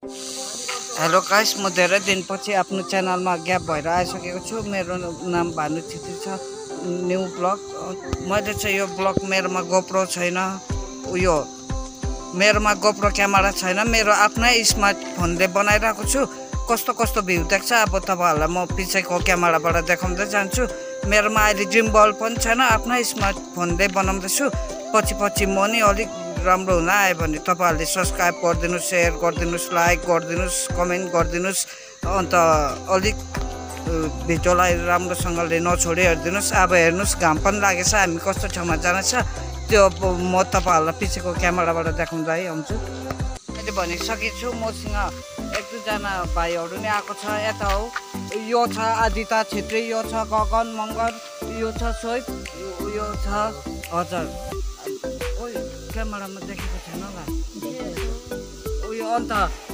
Hello guys म धेरै दिनपछि आफ्नो च्यानलमा ग्याप भएर आइसकेको छु। मेरो नाम भानु छेत्री छ। न्यु ब्लग मैले चाहिँ यो ब्लग मेरोमा गोप्रो छैन। उयो मेरोमा गोप्रो क्यामेरा छैन। मेरो आफ्नै स्मार्टफोनले बनाइरहेको छु। कस्तो कस्तो भ्यू देख्छ? अब तपाईँहरूलाई म पछिको क्यामेराबाट देखाउँदै जान्छु। मेरोमा अहिले ड्रिम बल पनि छैन। आफ्नै स्मार्टफोनले बनाउँदैछु। पछि पछि म नि अलिक राम्रो हुन आयो भने तपाईँहरूले सब्सक्राइब गरिदिनुहोस् सेयर गरिदिनुहोस् लाइक गरिदिनुहोस् कमेन्ट गरिदिनुहोस्। अन्त अलिक भिडियोलाई राम्रोसँगले नछोडी हेरिदिनुहोस्। अब हेर्नुहोस् घाम पनि लागेछ। हामी कस्तो ठाउँमा जानेछ त्यो अब म तपाईँहरूलाई पछिको क्यामेराबाट देखाउँदै आउँछु। मैले भनिसकेको छु मसँग एक दुईजना भाइहरू नै आएको छ। यता हो। यो छ आदिता छेत्री यो छ गगन मङ्गर यो छ सोहिब यो- छ हजुर। क्यामेरामा देखेको छैन होला। उयो अन्त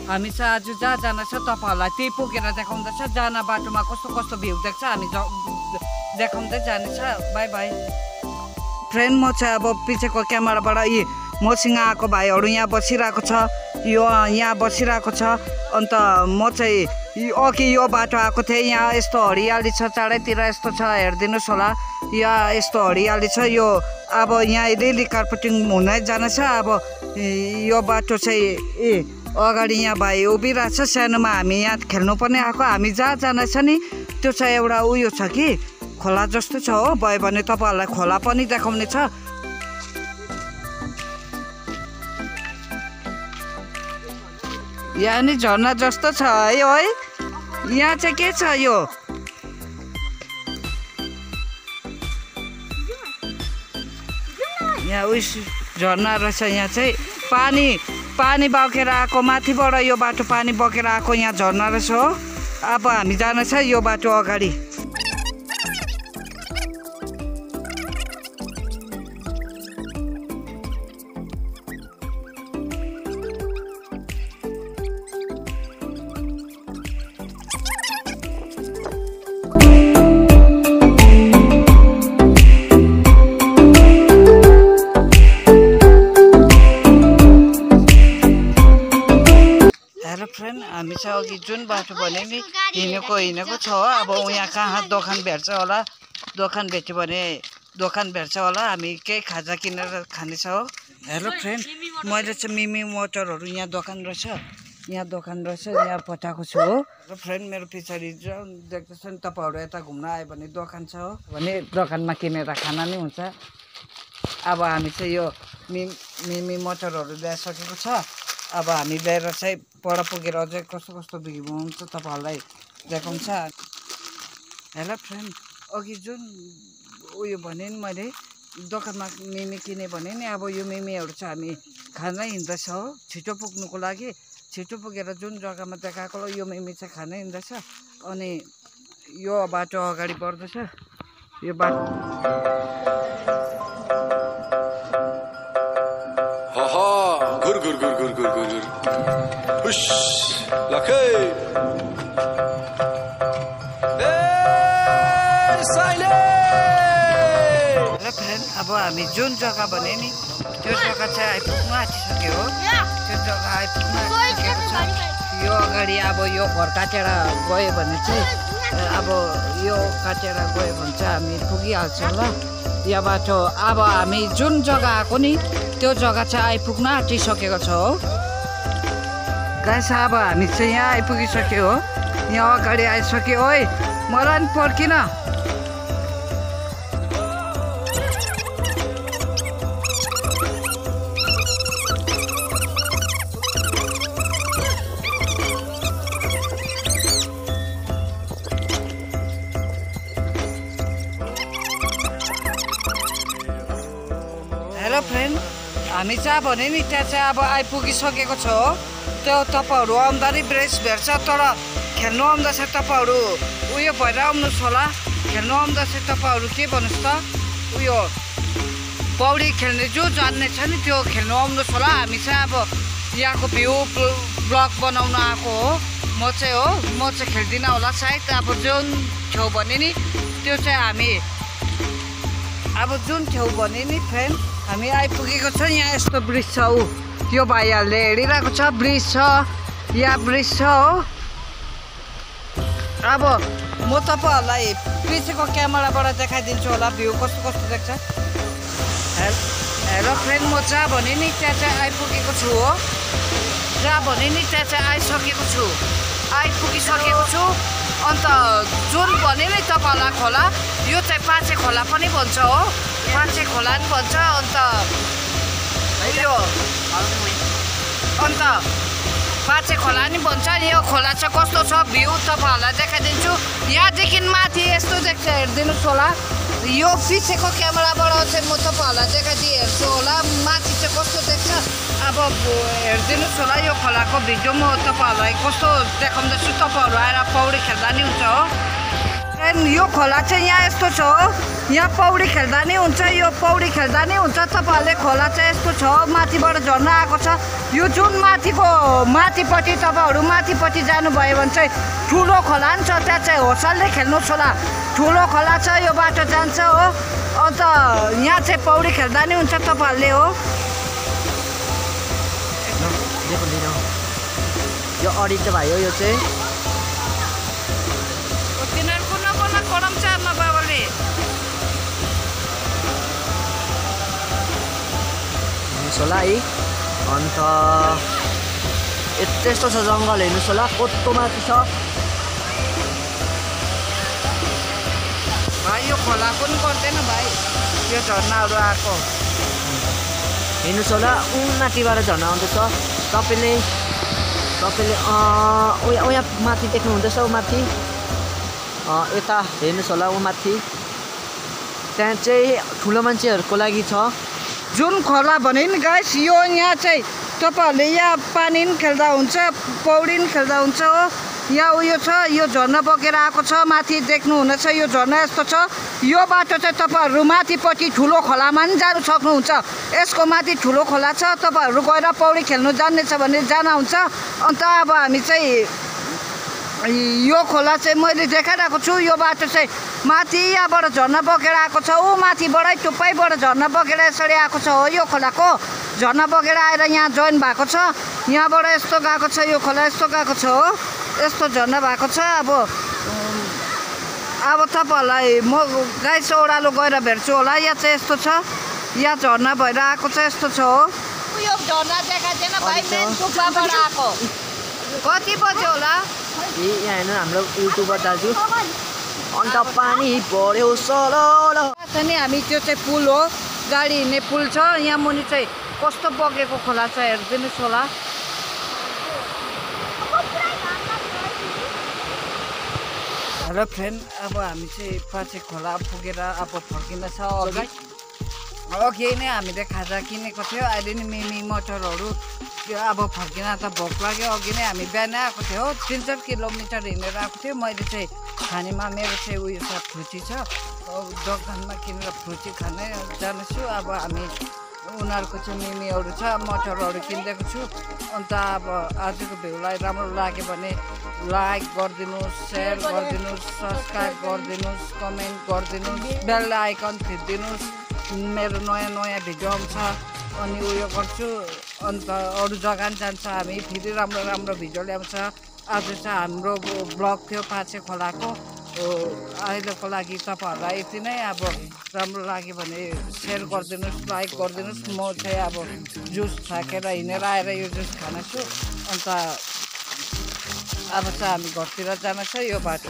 हामी चाहिँ आज जहाँ जानेछ तपाईँहरूलाई त्यही पुगेर देखाउँदैछ जान बाटोमा कस्तो कस्तो भ्यू देख्छ हामी देखाउँदै जानेछ। By by. फ्रेन्ड म चाहिँ अब पछिको क्यामेराबाट यी मसँग आएको भाइहरू यहाँ बसिरहेको छ यो यहाँ बसिरहेको छ अन्त म चाहिँ अघि यो बाटो आएको थिएँ यहाँ यस्तो हरियाली छ चारैतिर यस्तो छ हेरिदिनुहोस् होला। यहाँ यस्तो हरियाली छ यो अब यहाँ रेली कार्पेटिङ हुनै जानेछ अब यो बाटो चाहिँ ए अगाडि यहाँ भाइ उभिरहेको छ सानोमा हामी यहाँ खेल्नु पनि आएको हामी जहाँ जानेछ नि त्यो चाहिँ एउटा उयो छ कि खोला जस्तो छ हो भयो भने तपाईँहरूलाई खोला पनि देखाउने छ। यहाँ नि झर्ना जस्तो छ है है यहाँ चाहिँ के छ यो यहाँ उस झर्ना रहेछ यहाँ चाहिँ पानी पानी बगेर आएको माथिबाट यो बाटो पानी बगेर आएको यहाँ झर्ना रहेछ हो। अब हामी जानेछ यो बाटो अगाडि। चाहिँ अघि जुन बाटो भने नि हिँडेको हिँडेको छ। हो अब यहाँ कहाँ दोकान भेट्छ होला? दोकान भेट्यो भने दोकान भेट्छ होला। हामी केही खाजा किनेर खानेछ। हो हेलो फ्रेन्ड मैले चाहिँ मिमी मोटरहरू यहाँ दोकान रहेछ। यहाँ दोकान रहेछ यहाँ पठाएको छु हो। र फ्रेन्ड मेरो पछाडि जुन देख्दैछ नि तपाईँहरू यता घुम्न आयो भने दोकान छ हो। भने दोकानमा किनेर खाना नै हुन्छ। अब हामी चाहिँ यो मि मिमी मटरहरू ल्याइसकेको छ। अब हामी ल्याएर चाहिँ पर पुगेर अझै कस्तो कस्तो बिक्री हुन्छ तपाईँहरूलाई देखाउँछ। हेलो फ्रेन्ड अघि जुन उयो भने नि मैले दोकानमा मिमी किने भने नि अब यो मिमीहरू चाहिँ हामी खानै हिँड्दैछ हो। छिटो पुग्नुको लागि छिटो पुगेर जुन जग्गामा देखाएको यो मिमी चाहिँ खानै हिँड्दैछ। अनि यो बाटो अगाडि बढ्दैछ। यो बाटो gur gur gur gur gur gur. Hush, lakay. र फ्रेन्ड अब हामी जुन जग्गा भने नि त्यो जग्गा चाहिँ आइपुग्नु आँटिसक्यो हो। त्यो जग्गा आइपुग्नु आँटिसकेको छ। यो अगाडि अब यो घर काटेर गयो भने चाहिँ अब यो काटेर गयो भने चाहिँ हामी पुगिहाल्छौँ ल। यो बाटो अब हामी जुन जग्गा आएको नि त्यो जग्गा चाहिँ आइपुग्न आँटिसकेको छ हो। गाइस अब हामी चाहिँ यहाँ आइपुगिसक्यो हो। यहाँ अगाडि आइसक्यो। ओइ मलाई नि पर्किन हामी चाहिँ भने नि त्यहाँ चाहिँ अब आइपुगिसकेको छ हो त्यो तपाईँहरू आउँदा नि ब्रेस भेट्छ तर खेल्नु आउँदा चाहिँ तपाईँहरू उयो भएर आउनुहोस् होला खेल्नु आउँदा चाहिँ तपाईँहरू के भन्नुहोस् त उयो पौडी खेल्ने जो जान्ने छ नि त्यो खेल्नु आउनुहोस् होला हामी चाहिँ अब यहाँको भ्यू ब्लग बनाउन आएको हो म चाहिँ हो म चाहिँ खेल्दिनँ होला सायद अब जुन छेउ भने नि त्यो चाहिँ हामी अब जुन ठाउँ भने नि फ्रेन्ड हामी आइपुगेको छ यहाँ यस्तो ब्रिज छ। ऊ त्यो भाइहरूले हेरिरहेको छ ब्रिज छ। यहाँ ब्रिज छ हो। अब म तपाईँहरूलाई पछिको क्यामेराबाट देखाइदिन्छु होला भ्यू कस्तो कस्तो देख्छ। हेल फ्रेन्ड म जहाँ भने नि त्यहाँ चाहिँ आइपुगेको छु हो। जहाँ भने नि त्यहाँ चाहिँ आइसकेको छु। आइपुगिसकेको छु। अन्त जुन भने नि तपाईँहरूलाई खोला यो चाहिँ पाँचे खोला पनि भन्छ हो। पाँचे खोला पनि भन्छ अन्त यो अन्त पाँचे खोला नि भन्छ यो खोला चाहिँ कस्तो छ भ्यू तपाईँहरूलाई देखाइदिन्छु यहाँदेखि माथि यस्तो देख्छ हेरिदिनुहोस् होला यो पछिको क्यामेराबाट चाहिँ म तपाईँहरूलाई देखाइदिए हेर्छु होला माथि चाहिँ कस्तो देख्छ अब हेरिदिनुहोस् होला यो खोलाको भिडियो म तपाईँहरूलाई कस्तो देखाउँदैछु तपाईँहरू आएर पौडी खेल्दा नि हुन्छ हो यो खोला चाहिँ यहाँ यस्तो छ यहाँ पौडी खेल्दा नि हुन्छ यो पौडी खेल्दा नि हुन्छ। तपाईँहरूले खोला चाहिँ यस्तो छ माथिबाट झर्न आएको छ। यो जुन माथिको माथिपट्टि तपाईँहरू माथिपट्टि जानुभयो भने चाहिँ ठुलो खोला नि छ त्यहाँ चाहिँ होसलले खेल्नुहोस् होला। ठुलो खोला छ यो बाटो जान्छ हो। अन्त यहाँ चाहिँ पौडी खेल्दा नि हुन्छ तपाईँहरूले हो। यो अडिट भाइ हो यो चाहिँ। हेर्नुहोस् होला है। अन्त यस्तो छ जङ्गल हेर्नुहोस् होला कस्तो माथि छ। भाइ यो खोला पनि गर्दैन भाइ यो झर्नाहरू आएको। हेर्नुहोस् होला ऊ माथिबाट झर्ना आउँदैछ तपाईँले तपाईँले उया माथि देख्नुहुँदैछ ऊ माथि। यता हेर्नुहोस् होला ऊ माथि। त्यहाँ चाहिँ ठुलो मान्छेहरूको लागि छ। जुन खोला भने नि गाइस यो यहाँ चाहिँ तपाईँहरूले यहाँ पानी पनि खेल्दा हुन्छ पौडी पनि खेल्दा हुन्छ हो। यहाँ उयो छ यो झर्ना बगेर आएको छ माथि देख्नुहुनेछ यो झर्ना यस्तो छ। यो बाटो चाहिँ तपाईँहरू माथिपट्टि ठुलो खोलामा पनि जानु सक्नुहुन्छ। यसको माथि ठुलो खोला छ तपाईँहरू गएर पौडी खेल्नु जान्नेछ भने जान हुन्छ। अन्त अब हामी चाहिँ यो खोला चाहिँ मैले देखाइरहेको छु यो बाटो चाहिँ माथि यहाँबाट झर्ना बगेर आएको छ। ऊ माथिबाटै टुप्पैबाट झर्ना बगेर यसरी आएको छ हो यो खोलाको। झर्ना बगेर आएर यहाँ जोइन भएको छ। यहाँबाट यस्तो गएको छ यो खोला यस्तो गएको छ हो। यस्तो झर्ना भएको छ। अब अब तपाईँहरूलाई म गाइस ओह्रालो गएर भेट्छु होला। यहाँ चाहिँ यस्तो छ। यहाँ झर्ना भएर आएको छ यस्तो छ हो। कति बज्यो होला? ए यहाँ हेर्नु हाम्रो युट्युबर दाजु। अन्त पानी पऱ्यो सलो छ नि हामी त्यो चाहिँ पुल हो। गाडी हिँड्ने पुल छ। यहाँ मुनि चाहिँ कस्तो बगेको खोला छ हेरिदिनुहोस् होला। हेलो फ्रेन्ड अब हामी चाहिँ पाचे खोला पुगेर अब फर्किँदैछ अघि। अघि नै हामीले खाजा किनेको थियो। अहिले नि मिमी मटरहरू अब फर्किन त भोक लाग्यो। अघि नै हामी बिहान आएको थियो। हो तिन चार किलोमिटर हिँडेर आएको थियो। मैले चाहिँ खानेमा मेरो चाहिँ उयो छ फ्रुटी छ। दोकानमा किनेर फ्रुटी खाने जानेछु। अब हामी उनीहरूको चाहिँ मिमीहरू छ मटरहरू किनिदिएको छु। अन्त अब आजको भ्यूलाई राम्रो लाग्यो भने लाइक गरिदिनुहोस् सेयर गरिदिनुहोस् सब्सक्राइब गरिदिनुहोस् कमेन्ट गरिदिनुहोस् बेल आइकन थिचिदिनुहोस्। मेरो नयाँ नयाँ भिडियो आउँछ अनि उयो गर्छु। अन्त अरू जग्गा पनि जान्छ हामी फेरि राम्रो राम्रो भिडियो ल्याउँछ। आज चाहिँ हाम्रो ब्लग थियो पाँचे खोलाको। अहिलेको लागि तपाईँहरूलाई यति नै अब राम्रो लाग्यो भने सेयर गरिदिनुहोस् लाइक गरिदिनुहोस्। म चाहिँ अब जुस थाकेर हिँडेर आएर यो जुस खानेछु। अन्त अब चाहिँ हामी घरतिर जान छ यो बाटो।